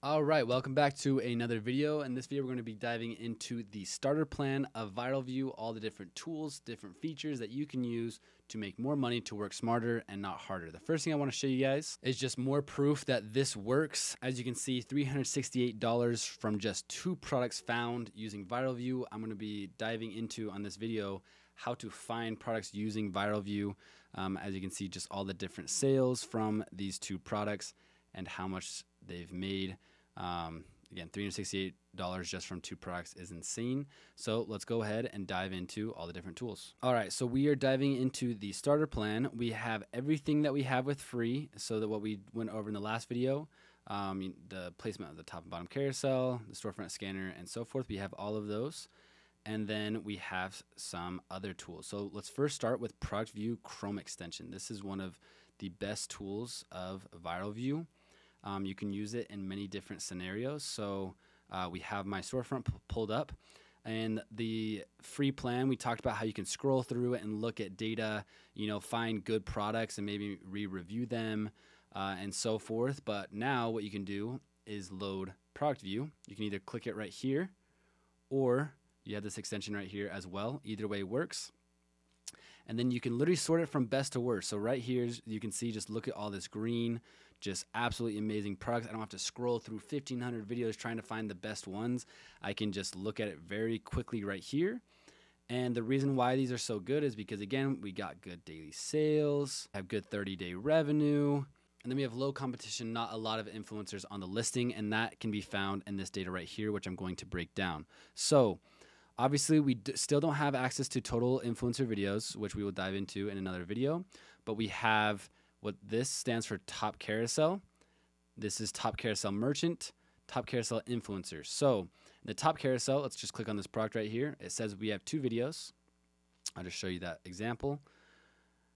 All right, welcome back to another video. In this video, we're going to be diving into the starter plan of Viral Vue, all the different tools, different features that you can use to make more money to work smarter and not harder. The first thing I want to show you guys is just more proof that this works. As you can see, $368 from just two products found using Viral Vue. I'm going to be diving into on this video how to find products using Viral Vue. Um, as you can see, just all the different sales from these two products and how much they've made. Um, again, $368 just from two products is insane. So let's go ahead and dive into all the different tools. All right, so we are diving into the starter plan. We have everything that we have with free. So that what we went over in the last video, um, the placement of the top and bottom carousel, the storefront scanner, and so forth. We have all of those. And then we have some other tools. So let's first start with Product View Chrome extension. This is one of the best tools of Viral Vue. Um, you can use it in many different scenarios. So uh, we have my storefront pulled up. And the free plan, we talked about how you can scroll through it and look at data, you know, find good products and maybe re review them uh, and so forth. But now what you can do is load product view. You can either click it right here or you have this extension right here as well. Either way works. And then you can literally sort it from best to worst. So right here, you can see, just look at all this green just absolutely amazing products. I don't have to scroll through 1500 videos trying to find the best ones. I can just look at it very quickly right here. And the reason why these are so good is because again, we got good daily sales, have good 30-day revenue, and then we have low competition, not a lot of influencers on the listing, and that can be found in this data right here, which I'm going to break down. So, obviously, we still don't have access to total influencer videos, which we will dive into in another video, but we have what this stands for top carousel. This is top carousel merchant, top carousel influencer. So the top carousel, let's just click on this product right here. It says we have two videos. I'll just show you that example.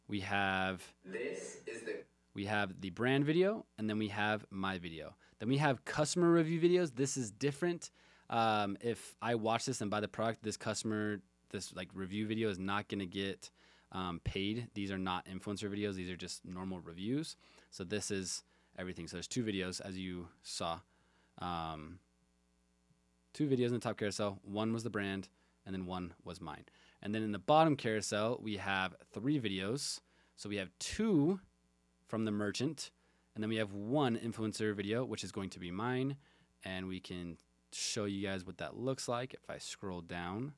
We have this is the we have the brand video and then we have my video. Then we have customer review videos. This is different. Um, if I watch this and buy the product, this customer, this like review video is not going to get um, paid. These are not influencer videos. These are just normal reviews. So this is everything. So there's two videos as you saw. Um, two videos in the top carousel. One was the brand and then one was mine. And then in the bottom carousel, we have three videos. So we have two from the merchant and then we have one influencer video, which is going to be mine. And we can show you guys what that looks like if I scroll down,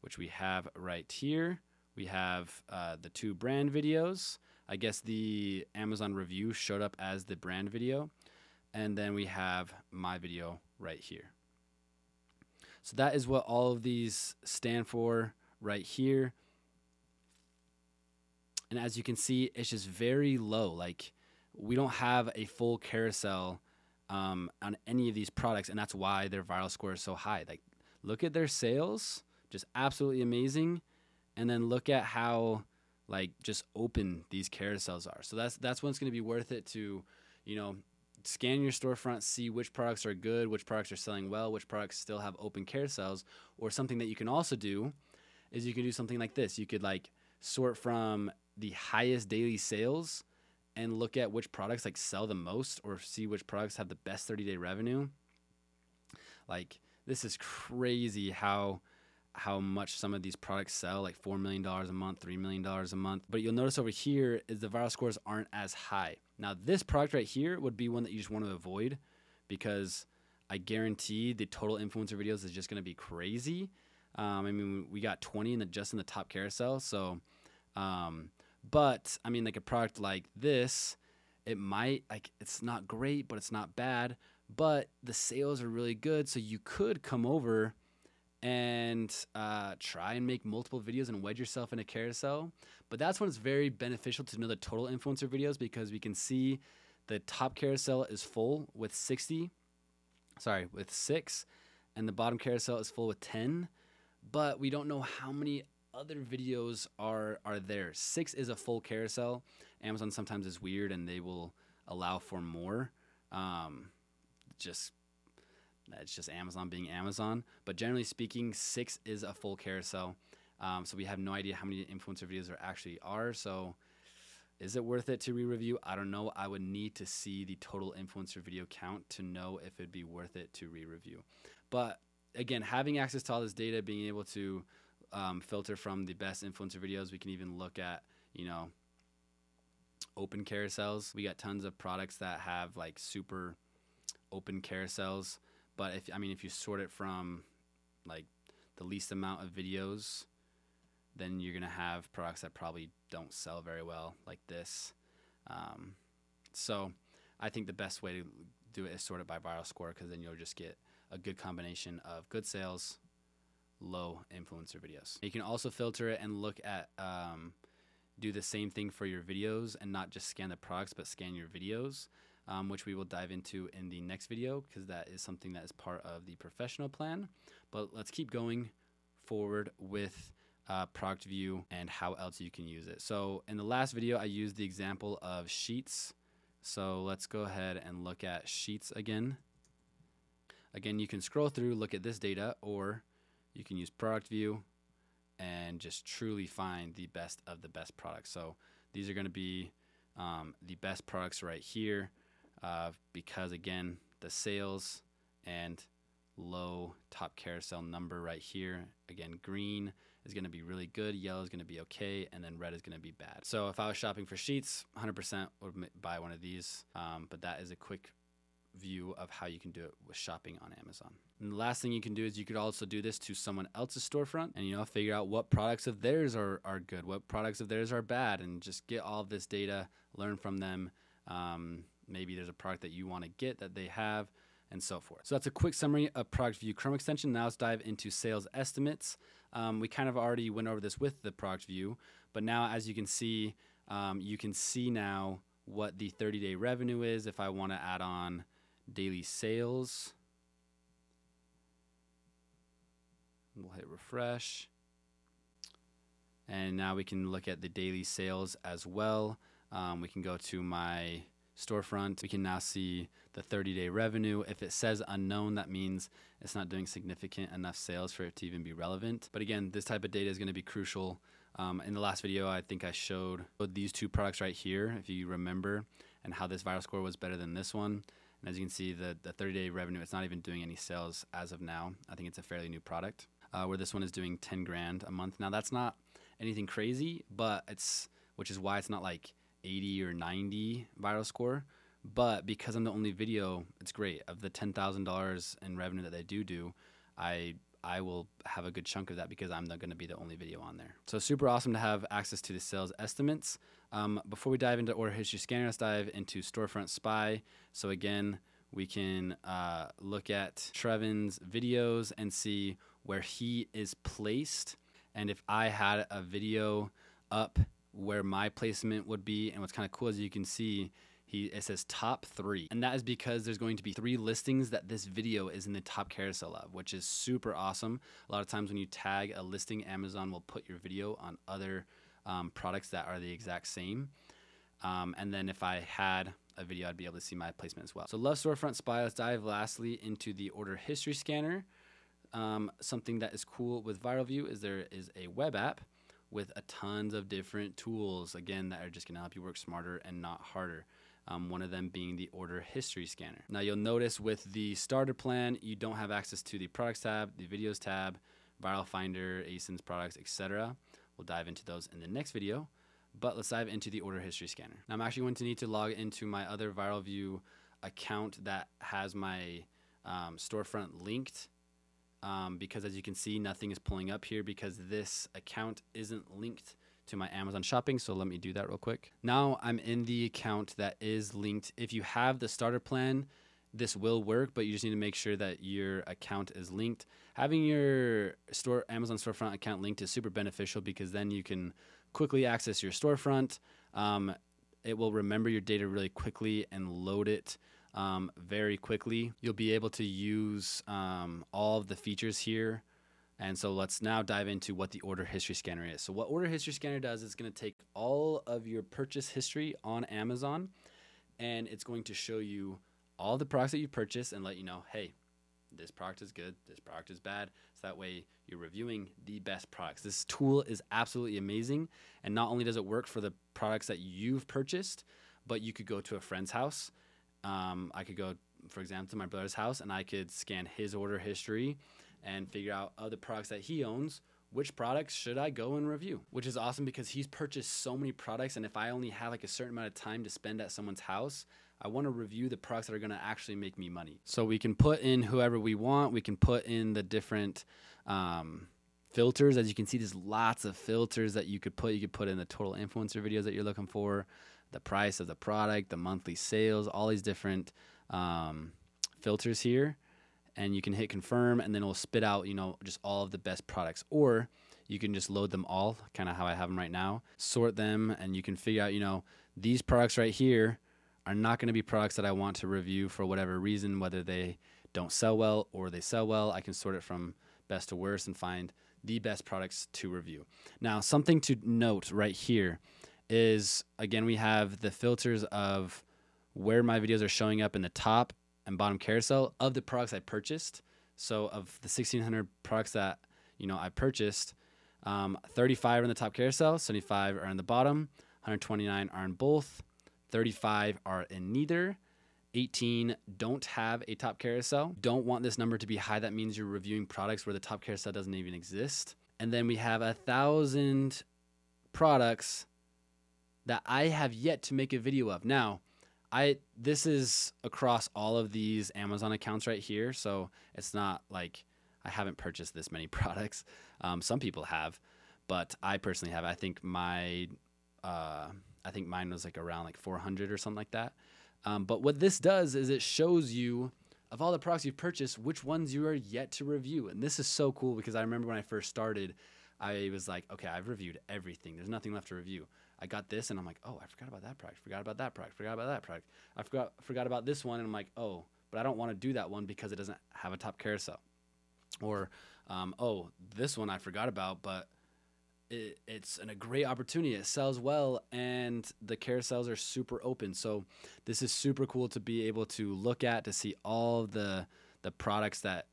which we have right here. We have uh, the two brand videos. I guess the Amazon review showed up as the brand video. And then we have my video right here. So that is what all of these stand for right here. And as you can see, it's just very low. Like we don't have a full carousel um, on any of these products, and that's why their viral score is so high. Like look at their sales, just absolutely amazing and then look at how like just open these carousels are. So that's that's when it's going to be worth it to, you know, scan your storefront, see which products are good, which products are selling well, which products still have open carousels, or something that you can also do is you can do something like this. You could like sort from the highest daily sales and look at which products like sell the most or see which products have the best 30-day revenue. Like this is crazy how how much some of these products sell, like $4 million a month, $3 million a month. But you'll notice over here is the viral scores aren't as high. Now, this product right here would be one that you just want to avoid because I guarantee the total influencer videos is just going to be crazy. Um, I mean, we got 20 in the just in the top carousel. So, um, but I mean, like a product like this, it might like it's not great, but it's not bad. But the sales are really good, so you could come over and uh, try and make multiple videos and wedge yourself in a carousel. But that's when it's very beneficial to know the total influencer videos because we can see the top carousel is full with 60, sorry, with six, and the bottom carousel is full with 10. But we don't know how many other videos are are there. Six is a full carousel. Amazon sometimes is weird and they will allow for more. Um, just it's just Amazon being Amazon. But generally speaking, six is a full carousel. Um, so we have no idea how many influencer videos there actually are. So Is it worth it to re-review? I don't know. I would need to see the total influencer video count to know if it'd be worth it to re-review. But again, having access to all this data, being able to um, filter from the best influencer videos, we can even look at you know open carousels. We got tons of products that have like super open carousels. But if I mean if you sort it from like the least amount of videos then you're gonna have products that probably don't sell very well, like this. Um, so I think the best way to do it is sort it by viral score because then you'll just get a good combination of good sales, low influencer videos. You can also filter it and look at um, do the same thing for your videos and not just scan the products but scan your videos. Um, which we will dive into in the next video because that is something that is part of the professional plan. But let's keep going forward with uh, product view and how else you can use it. So in the last video, I used the example of sheets. So let's go ahead and look at sheets again. Again, you can scroll through, look at this data, or you can use product view and just truly find the best of the best products. So these are going to be um, the best products right here uh, because again, the sales and low top carousel number right here. Again, green is going to be really good, yellow is going to be okay, and then red is going to be bad. So if I was shopping for sheets, 100% would buy one of these. Um, but that is a quick view of how you can do it with shopping on Amazon. And the last thing you can do is you could also do this to someone else's storefront and you know figure out what products of theirs are, are good, what products of theirs are bad, and just get all this data, learn from them. Um, maybe there's a product that you want to get that they have and so forth. So that's a quick summary of product view Chrome extension. Now let's dive into sales estimates. Um, we kind of already went over this with the product view, but now as you can see, um, you can see now what the 30 day revenue is if I want to add on daily sales. We'll hit refresh. And now we can look at the daily sales as well. Um, we can go to my storefront. We can now see the 30 day revenue. If it says unknown, that means it's not doing significant enough sales for it to even be relevant. But again, this type of data is going to be crucial. Um, in the last video, I think I showed these two products right here, if you remember, and how this viral score was better than this one. And as you can see, the, the 30 day revenue, it's not even doing any sales as of now. I think it's a fairly new product, uh, where this one is doing 10 grand a month. Now, that's not anything crazy, but it's, which is why it's not like 80 or 90 viral score. But because I'm the only video, it's great. Of the $10,000 in revenue that they do do, I I will have a good chunk of that because I'm not going to be the only video on there. So super awesome to have access to the sales estimates. Um, before we dive into order history scanner, let's dive into storefront spy. So again, we can uh, look at Trevin's videos and see where he is placed. And if I had a video up where my placement would be. And what's kind of cool is you can see he it says top three, and that is because there's going to be three listings that this video is in the top carousel of, which is super awesome. A lot of times when you tag a listing, Amazon will put your video on other um, products that are the exact same. Um, and then if I had a video, I'd be able to see my placement as well. So love storefront spy. Let's dive lastly into the order history scanner. Um, something that is cool with ViralVue is there is a web app with a tons of different tools, again, that are just going to help you work smarter and not harder. Um, one of them being the order history scanner. Now you'll notice with the starter plan, you don't have access to the products tab, the videos tab, viral finder, ASINs products, etc. We'll dive into those in the next video, but let's dive into the order history scanner. Now I'm actually going to need to log into my other ViralVue account that has my um, storefront linked um, because as you can see, nothing is pulling up here because this account isn't linked to my Amazon shopping. So let me do that real quick. Now I'm in the account that is linked. If you have the starter plan, this will work, but you just need to make sure that your account is linked. Having your store Amazon storefront account linked is super beneficial because then you can quickly access your storefront. Um, it will remember your data really quickly and load it um, very quickly. You'll be able to use um, all of the features here. And so let's now dive into what the order history scanner is. So what order history scanner does is going to take all of your purchase history on Amazon and it's going to show you all the products that you purchased and let you know, hey, this product is good, this product is bad. So that way you're reviewing the best products. This tool is absolutely amazing. And not only does it work for the products that you've purchased, but you could go to a friend's house. Um, I could go, for example, to my brother's house and I could scan his order history and figure out other products that he owns which products should I go and review? Which is awesome because he's purchased so many products. And if I only have like a certain amount of time to spend at someone's house, I want to review the products that are going to actually make me money. So we can put in whoever we want. We can put in the different um, filters. As you can see, there's lots of filters that you could put. You could put in the total influencer videos that you're looking for, the price of the product, the monthly sales, all these different um, filters here and you can hit confirm and then it'll spit out, you know, just all of the best products. Or you can just load them all, kind of how I have them right now, sort them, and you can figure out, you know, these products right here are not going to be products that I want to review for whatever reason, whether they don't sell well or they sell well. I can sort it from best to worst and find the best products to review. Now, something to note right here is again, we have the filters of where my videos are showing up in the top and bottom carousel of the products I purchased. So of the 1,600 products that you know I purchased, um, 35 are in the top carousel, 75 are in the bottom, 129 are in both, 35 are in neither. 18 don't have a top carousel. Don't want this number to be high. That means you're reviewing products where the top carousel doesn't even exist. And then we have a thousand products that I have yet to make a video of. Now, I this is across all of these Amazon accounts right here, so it's not like I haven't purchased this many products. Um, some people have, but I personally have. I think my uh, I think mine was like around like 400 or something like that. Um, but what this does is it shows you of all the products you've purchased, which ones you are yet to review. And this is so cool because I remember when I first started, I was like, okay, I've reviewed everything. There's nothing left to review. I got this and I'm like, oh, I forgot about that product, forgot about that product, forgot about that product. I forgot forgot about this one and I'm like, oh, but I don't want to do that one because it doesn't have a top carousel. Or, um, oh, this one I forgot about, but it, it's an, a great opportunity. It sells well and the carousels are super open. So this is super cool to be able to look at to see all the the products that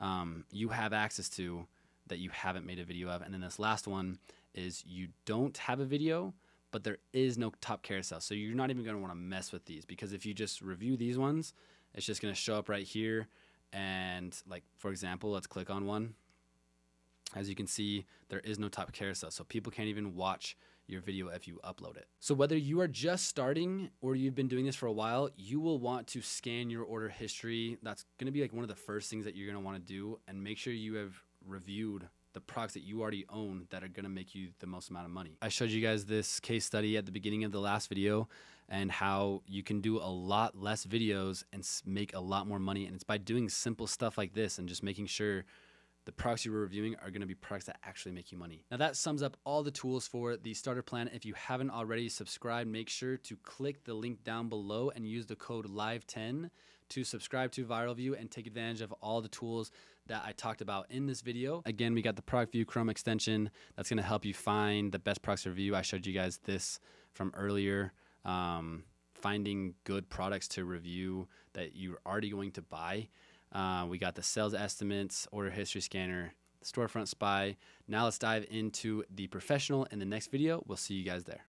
um, you have access to that you haven't made a video of. And then this last one is you don't have a video, but there is no top carousel. So you're not even going to want to mess with these because if you just review these ones, it's just going to show up right here. And like, for example, let's click on one. As you can see, there is no top carousel. So people can't even watch your video if you upload it. So whether you are just starting or you've been doing this for a while, you will want to scan your order history. That's going to be like one of the first things that you're going to want to do and make sure you have reviewed the products that you already own that are going to make you the most amount of money. I showed you guys this case study at the beginning of the last video and how you can do a lot less videos and make a lot more money. And it's by doing simple stuff like this and just making sure the products you're reviewing are going to be products that actually make you money. Now that sums up all the tools for the starter plan. If you haven't already subscribed, make sure to click the link down below and use the code VIRAL10 to subscribe to Viral Vue and take advantage of all the tools that I talked about in this video. Again, we got the Product View Chrome extension that's going to help you find the best products to review. I showed you guys this from earlier. Um, finding good products to review that you're already going to buy. Uh, we got the sales estimates, order history scanner, storefront spy. Now let's dive into the professional in the next video. We'll see you guys there.